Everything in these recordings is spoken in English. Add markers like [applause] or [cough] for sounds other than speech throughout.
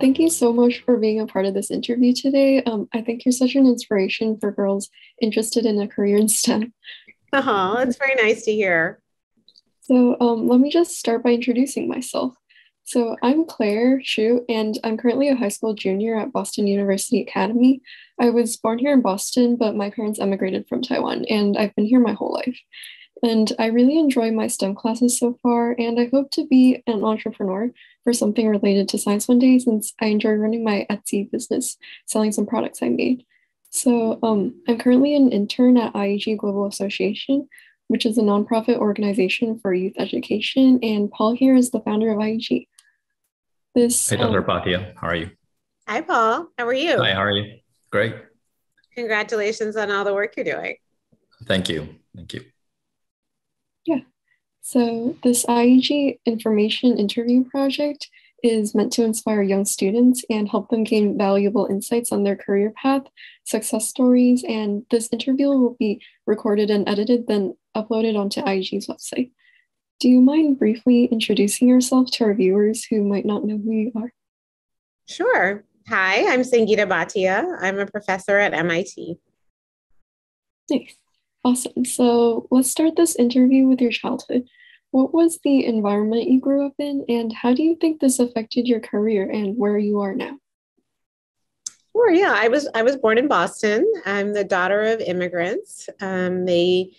Thank you so much for being a part of this interview today. Um, I think you're such an inspiration for girls interested in a career in STEM. Uh-huh. it's very nice to hear. So, um, let me just start by introducing myself. So, I'm Claire Shu, and I'm currently a high school junior at Boston University Academy. I was born here in Boston, but my parents emigrated from Taiwan, and I've been here my whole life. And I really enjoy my STEM classes so far, and I hope to be an entrepreneur for something related to science one day since I enjoy running my Etsy business, selling some products I made. So um, I'm currently an intern at IEG Global Association, which is a nonprofit organization for youth education, and Paul here is the founder of IEG. This, hey, Dr. Um, Bhatia, how are you? Hi, Paul. How are you? Hi, how are you? Great. Congratulations on all the work you're doing. Thank you. Thank you. Yeah. So, this IEG information interview project is meant to inspire young students and help them gain valuable insights on their career path, success stories, and this interview will be recorded and edited, then uploaded onto IEG's website. Do you mind briefly introducing yourself to our viewers who might not know who you are? Sure. Hi, I'm Sangeeta Bhatia. I'm a professor at MIT. Nice. Awesome. So let's start this interview with your childhood. What was the environment you grew up in, and how do you think this affected your career and where you are now? Sure. Yeah, I was I was born in Boston. I'm the daughter of immigrants. Um, they,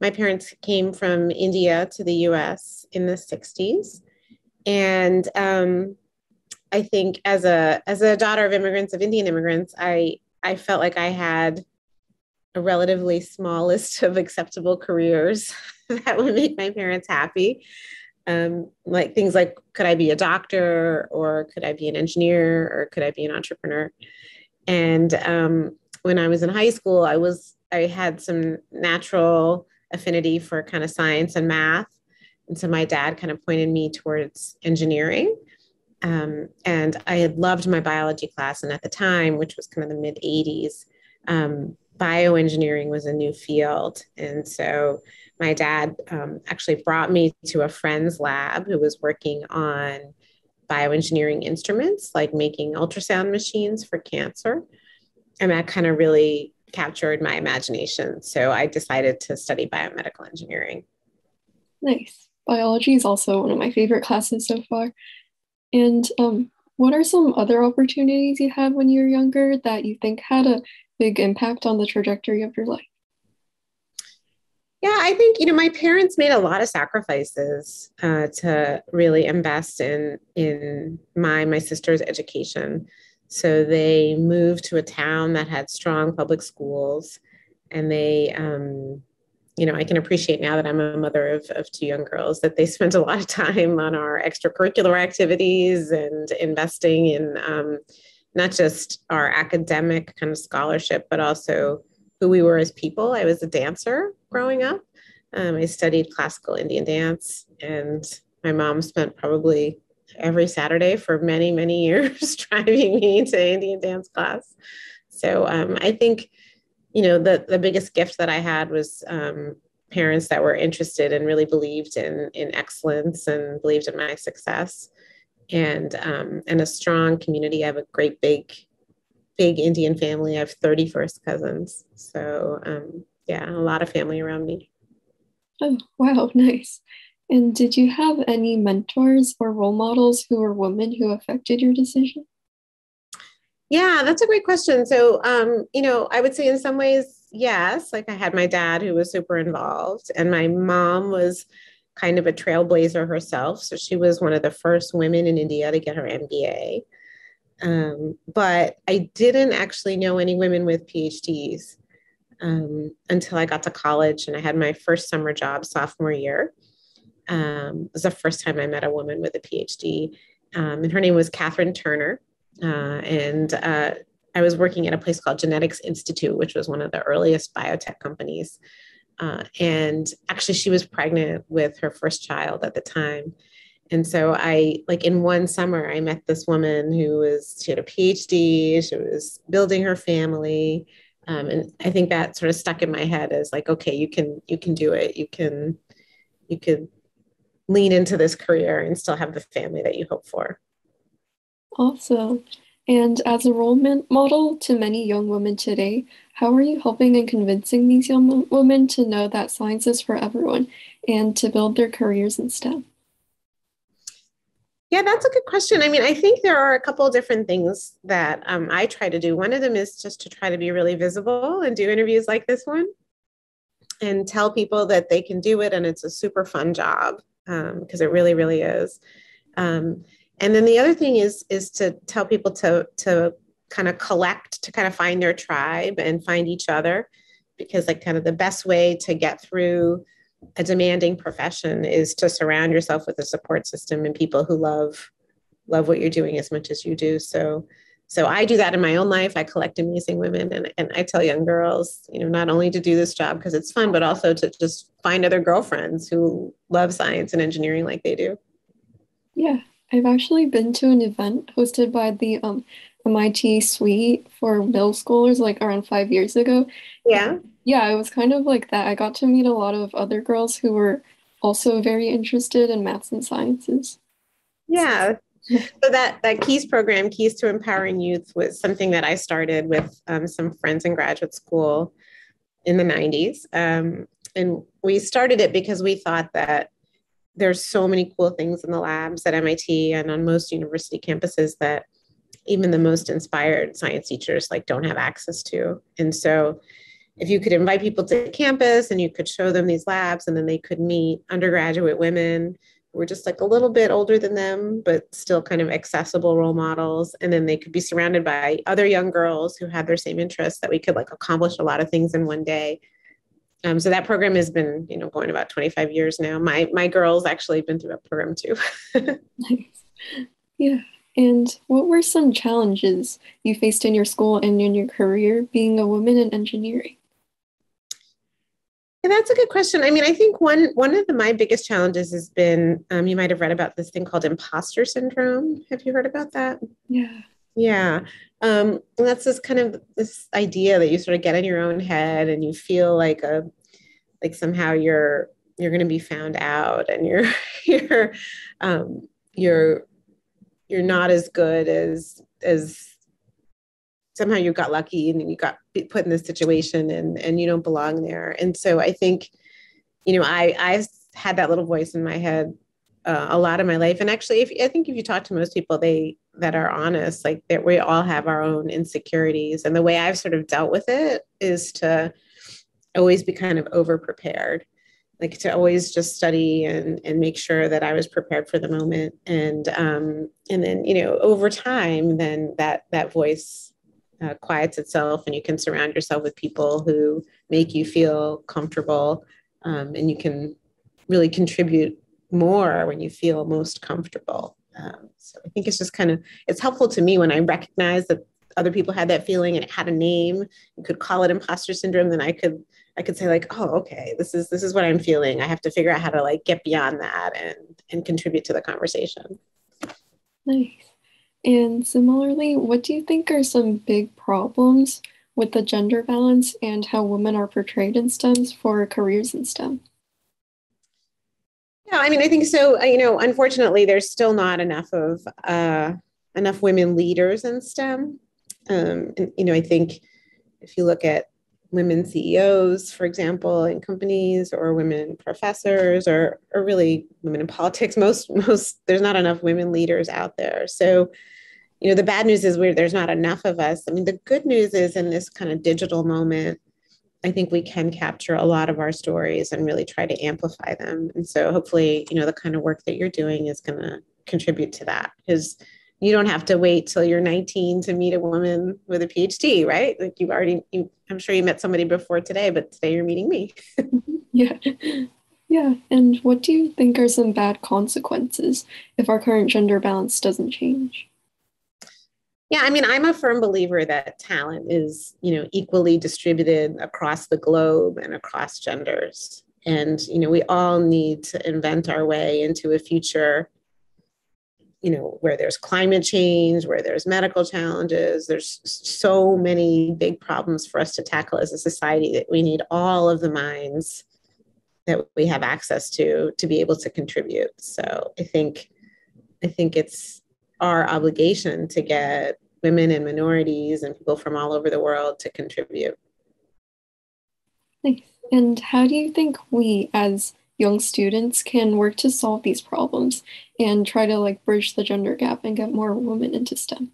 my parents came from India to the U.S. in the '60s, and um, I think as a as a daughter of immigrants of Indian immigrants, I I felt like I had a relatively small list [laughs] of acceptable careers [laughs] that would make my parents happy. Um, like things like could I be a doctor or could I be an engineer or could I be an entrepreneur? And um, when I was in high school, I was I had some natural affinity for kind of science and math, and so my dad kind of pointed me towards engineering. Um, and I had loved my biology class, and at the time, which was kind of the mid '80s, um, bioengineering was a new field. And so my dad um, actually brought me to a friend's lab who was working on bioengineering instruments, like making ultrasound machines for cancer. And that kind of really captured my imagination. So I decided to study biomedical engineering. Nice. Biology is also one of my favorite classes so far. And um, what are some other opportunities you had when you were younger that you think had a big impact on the trajectory of your life? Yeah, I think you know my parents made a lot of sacrifices uh, to really invest in in my my sister's education. So they moved to a town that had strong public schools, and they, um, you know, I can appreciate now that I'm a mother of of two young girls that they [laughs] spent a lot of time on our extracurricular activities and investing in. Um, not just our academic kind of scholarship, but also who we were as people. I was a dancer growing up. Um, I studied classical Indian dance, and my mom spent probably every Saturday for many, many [laughs] years [laughs] driving me to Indian dance class. So um, I think, you know, the, the biggest gift that I had was um, parents that were interested and really believed in, in excellence and believed in my success and um, and a strong community. I have a great big big Indian family. I have 30 first cousins. So um, yeah, a lot of family around me. Oh, wow, [laughs] nice. And did you have any mentors or role models who were women who affected your decision? Yeah, that's a great question. So, um, you know, I would say in some ways, yes. Like I had my dad who was super involved, and my mom was kind of a trailblazer herself. So she was one of the first women in India to get her MBA. Um, but I didn't actually know any women with PhDs um, until I got to college and I had my first summer job sophomore year. Um, it was the first time I met a woman with a PhD, um, and her name was Catherine Turner. Uh, and uh, I was working at a place called Genetics Institute, which was one of the earliest biotech companies. Uh, and actually, she was pregnant with her first child at the time. And so I, like in one summer, I met this woman who was, she had a PhD, she was building her family. Um, and I think that sort of stuck in my head as like, okay, you can, you can do it. You can, you could lean into this career and still have the family that you hope for. Awesome. And as a role model to many young women today, how are you helping and convincing these young women to know that science is for everyone and to build their careers in STEM? Yeah, that's a good question. I mean, I think there are a couple of different things that um, I try to do. One of them is just to try to be really visible and do interviews like this one and tell people that they can do it and it's a super fun job because um, it really, really is. Um, and then the other thing is is to tell people to to kind of collect to kind of find their tribe and find each other. Because like kind of the best way to get through a demanding profession is to surround yourself with a support system and people who love love what you're doing as much as you do. So so i do that in my own life. I collect amazing women and, and i tell young girls you know not only to do this job because it's fun but also to just find other girlfriends who love science and engineering like they do. Yeah i've actually been to an event hosted by the um, mit SWE for middle schoolers like around five years ago yeah yeah, it was kind of like that. I got to meet a lot of other girls who were also very interested in maths and sciences. Yeah. So that that Keys program, Keys to Empowering Youth, was something that I started with um, some friends in graduate school in the 90s. Um, and we started it because we thought that there's so many cool things in the labs at MIT and on most university campuses that even the most inspired science teachers like don't have access to. And so if you could invite people to campus and you could show them these labs and then they could meet undergraduate women who were just like a little bit older than them but still kind of accessible role models and then they could be surrounded by other young girls who had their same interests that we could like accomplish a lot of things in one day um, so that program has been you know going about 25 years now my my girls actually been through that program too [laughs] nice yeah and what were some challenges you faced in your school and in your career being a woman in engineering yeah, that's a good question. I mean, I think one one of the, my biggest challenges has been um, you might have read about this thing called imposter syndrome. Have you heard about that? Yeah. Yeah. Um, and that's this kind of this idea that you sort of get in your own head and you feel like a like somehow you're you're going to be found out and you're [laughs] you're um, you're you're not as good as as somehow you got lucky and you got put in this situation and and you don't belong there and so i think you know i i've had that little voice in my head uh, a lot of my life and actually if i think if you talk to most people they that are honest like that we all have our own insecurities. And the way i've sort of dealt with it is to always be kind of over prepared like to always just study and and make sure that i was prepared for the moment. And um and then you know over time then that that voice uh, quiets itself and you can surround yourself with people who make you feel comfortable um, and you can really contribute more when you feel most comfortable um, so i think it's just kind of it's helpful to me when i recognize that other people had that feeling and it had a name. You could call it imposter syndrome then i could i could say like oh okay this is this is what i'm feeling. I have to figure out how to like get beyond that and and contribute to the conversation. Nice. And similarly, what do you think are some big problems with the gender balance and how women are portrayed in STEMs for careers in STEM? Yeah, I mean, I think so. Uh, you know, unfortunately, there's still not enough of uh, enough women leaders in STEM. Um, and you know, I think if you look at women CEOs, for example, in companies, or women professors, or or really women in politics, [laughs] most most there's not enough women leaders out there. So you know the bad news is where there's not enough of us i mean the good news is in this kind of digital moment i think we can capture a lot of our stories and really try to amplify them. And so hopefully you know the kind of work that you're doing is going to contribute to that because you don't have to wait till you're 19 to meet a woman with a phd right? Like you've already you, i'm sure you met somebody before today but today you're meeting me. [laughs] Yeah. Yeah. And what do you think are some bad consequences if our current gender balance doesn't change yeah, I mean, I'm a firm believer that talent is, you know, equally distributed across the globe and across genders. And, you know, we all need to invent our way into a future, you know, where there's climate change, where there's medical challenges, there's so many big problems for us to tackle as a society that we need all of the minds that we have access to to be able to contribute. So I think I think it's our obligation to get women and minorities and people from all over the world to contribute. Thanks. And how do you think we as young students can work to solve these problems and try to like bridge the gender gap and get more women into STEM?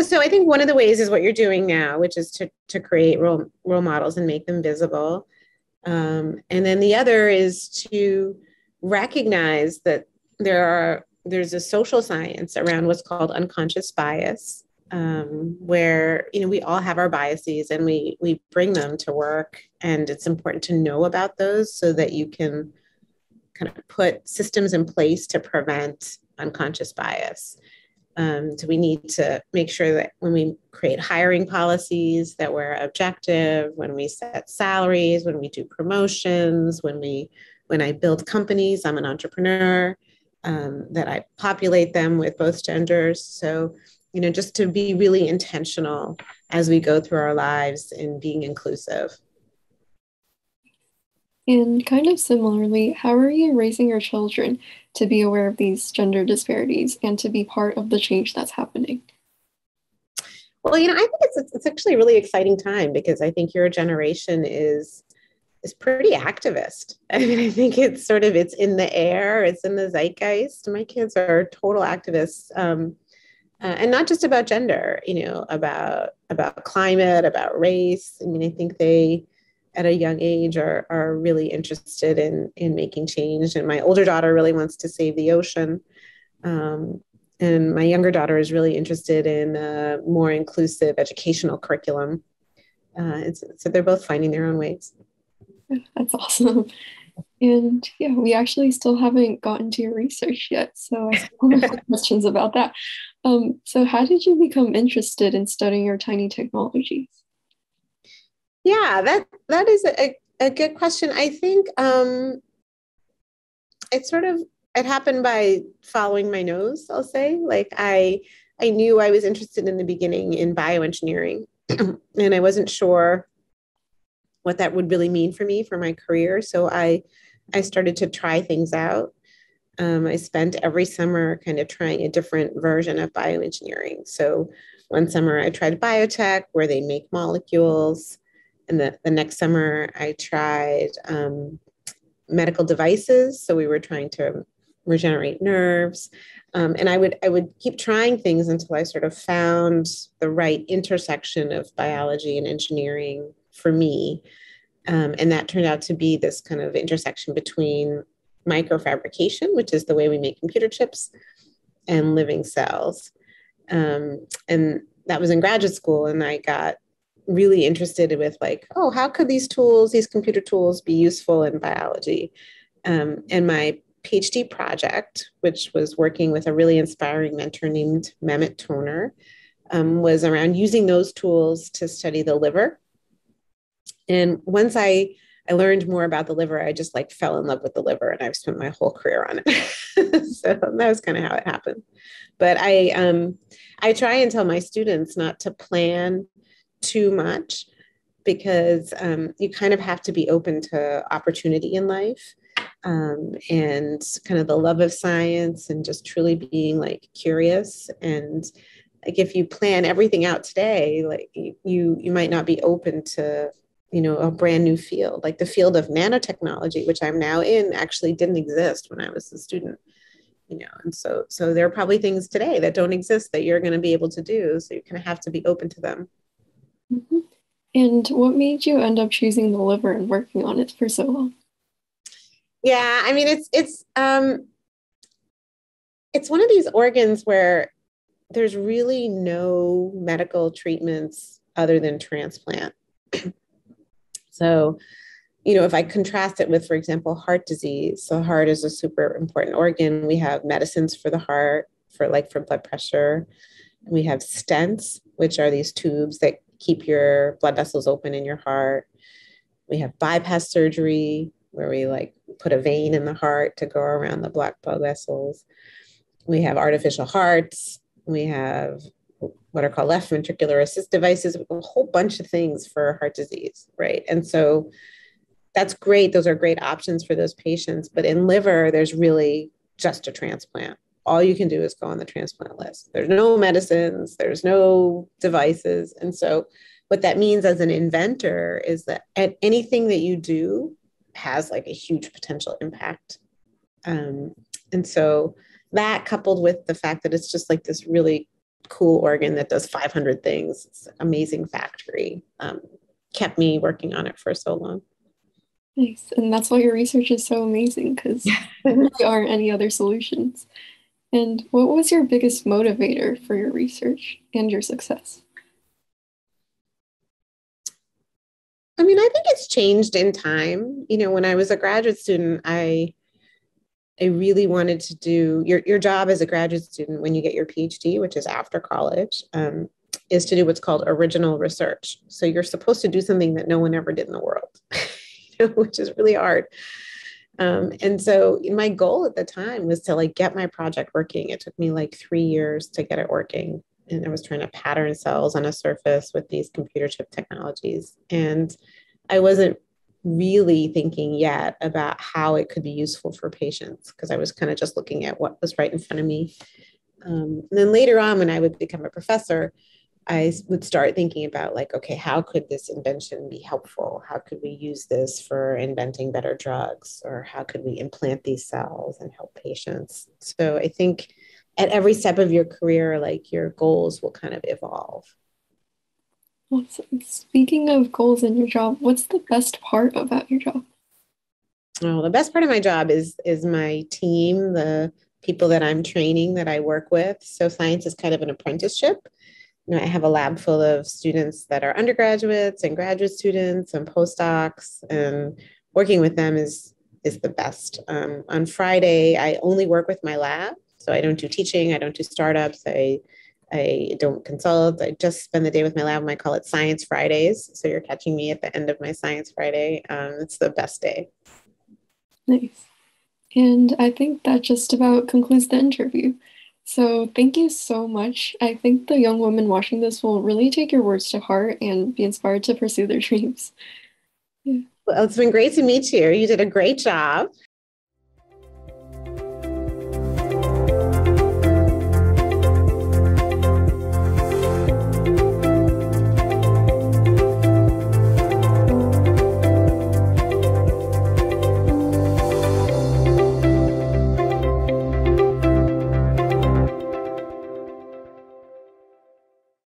So I think one of the ways is what you're doing now, which is to, to create role, role models and make them visible. Um, and then the other is to recognize that there are there's a social science around what's called unconscious bias, um, where you know we all have our biases and we we bring them to work, and it's important to know about those so that you can kind of put systems in place to prevent unconscious bias. Um, so we need to make sure that when we create hiring policies that we're objective, when we set salaries, when we do promotions, when we when I build companies, I'm an entrepreneur, um, that I populate them with both genders. So, you know, just to be really intentional as we go through our lives in being inclusive. And kind of similarly, how are you raising your children to be aware of these gender disparities and to be part of the change that's happening? Well, you know, I think it's it's actually a really exciting time because I think your generation is is pretty activist. [laughs] I mean, I think it's sort of it's in the air, it's in the zeitgeist. My kids are total activists, um, uh, and not just about gender. You know, about about climate, about race. I mean, I think they at a young age are are really interested in in making change. And my older daughter really wants to save the ocean. Um, and my younger daughter is really interested in a more inclusive educational curriculum. Uh, so they're both finding their own ways. That's awesome. And yeah, we actually still haven't gotten to your research yet. So I have [laughs] questions about that. Um, so, how did you become interested in studying your tiny technologies? Yeah, that that is a, a good question. I think um, it sort of it happened by following my nose. I'll say, like I I knew I was interested in the beginning in bioengineering, [clears throat] and I wasn't sure what that would really mean for me for my career. So I I started to try things out. Um, I spent every summer kind of trying a different version of bioengineering. So one summer I tried biotech where they make molecules. And the, the next summer I tried um, medical devices. So we were trying to regenerate nerves. Um, and I would I would keep trying things until I sort of found the right intersection of biology and engineering for me. Um, and that turned out to be this kind of intersection between microfabrication, which is the way we make computer chips, and living cells. Um, and that was in graduate school, and I got really interested with like, oh, how could these tools, these computer tools, be useful in biology? Um, and my PhD project, which was working with a really inspiring mentor named Mehmet Toner, um, was around using those tools to study the liver and once I I learned more about the liver, I just like fell in love with the liver and I've spent my whole career on it. [laughs] so that was kind of how it happened. But I um I try and tell my students not to plan too much because um, you kind of have to be open to opportunity in life um, and kind of the love of science and just truly being like curious and like if you plan everything out today like you you might not be open to you know a brand new field. Like the field of nanotechnology which i'm now in actually didn't exist when i was a student you know and so so there are probably things today that don't exist that you're going to be able to do so you kind of have to be open to them. Mm-hmm. and what made you end up choosing the liver and working on it for so long? Yeah i mean it's it's um it's one of these organs where there's really no medical treatments other than transplant [clears throat] so, you know, if I contrast it with, for example, heart disease, so heart is a super important organ. We have medicines for the heart, for like for blood pressure. We have stents, which are these tubes that keep your blood vessels open in your heart. We have bypass surgery, where we like put a vein in the heart to go around the black blood vessels. We have artificial hearts. We have what are called left ventricular assist devices, a whole bunch of things for heart disease, right? And so that's great. Those are great options for those patients. But in liver, there's really just a transplant. all you can do is go on the transplant list. There's no medicines, there's no devices. And so, what that means as an inventor is that anything that you do has like a huge potential impact. Um, and so, that coupled with the fact that it's just like this really cool organ that does 500 things, it's an amazing factory, um, kept me working on it for so long. Nice. And that's why your research is so amazing because [laughs] there really aren't any other solutions. And what was your biggest motivator for your research and your success? I mean, I think it's changed in time. You know, when I was a graduate student, I I really wanted to do your your job as a graduate student when you get your PhD, which is after college, um, is to do what's called original research. So you're supposed to do something that no one ever did in the world, [laughs] which is really hard. Um, and so my goal at the time was to like get my project working. It took me like three years to get it working. And I was trying to pattern cells on a surface with these computer chip technologies. And I wasn't really thinking yet about how it could be useful for patients because I was kind of just looking at what was right in front of me. Um, and then later on, when I would become a professor, I would start thinking about like, okay, how could this invention be helpful? How could we use this for inventing better drugs? Or how could we implant these cells and help patients? So I think at every step of your career, like your goals will kind of evolve. Speaking of goals in your job, what's the best part about your job? Oh, the best part of my job is is my team, the people that I'm training that I work with. So science is kind of an apprenticeship you know, I have a lab full of students that are undergraduates and graduate students and postdocs, and working with them is is the best. Um, on Friday, I only work with my lab, so I don't do teaching, I don't do startups, I I don't consult. I just spend the day with my lab. I call it Science Fridays. So you're catching me at the end of my Science Friday. Um, it's the best day. Nice. And I think that just about concludes the interview. So, thank you so much. I think the young women watching this will really take your words to heart and be inspired to pursue their [laughs] dreams. Yeah. Well, it's been great to meet you. You did a great job.